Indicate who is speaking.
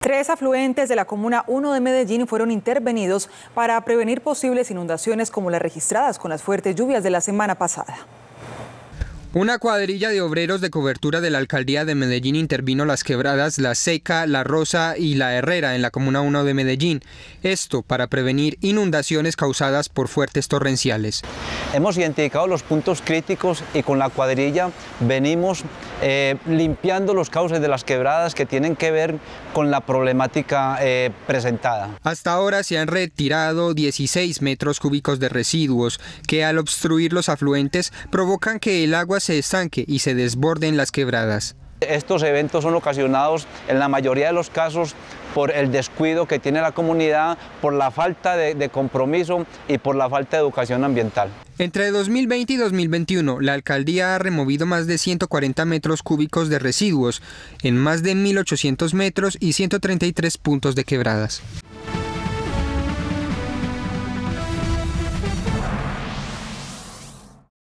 Speaker 1: Tres afluentes de la Comuna 1 de Medellín fueron intervenidos para prevenir posibles inundaciones como las registradas con las fuertes lluvias de la semana pasada.
Speaker 2: Una cuadrilla de obreros de cobertura de la alcaldía de Medellín intervino las quebradas La Seca, La Rosa y La Herrera en la Comuna 1 de Medellín. Esto para prevenir inundaciones causadas por fuertes torrenciales.
Speaker 3: Hemos identificado los puntos críticos y con la cuadrilla venimos eh, limpiando los cauces de las quebradas que tienen que ver con la problemática eh, presentada.
Speaker 2: Hasta ahora se han retirado 16 metros cúbicos de residuos que al obstruir los afluentes provocan que el agua se estanque y se desborde en las quebradas.
Speaker 3: Estos eventos son ocasionados en la mayoría de los casos por el descuido que tiene la comunidad, por la falta de, compromiso y por la falta de educación ambiental.
Speaker 2: Entre 2020 y 2021, la alcaldía ha removido más de 140 metros cúbicos de residuos en más de 1.800 metros y 133 puntos de quebradas.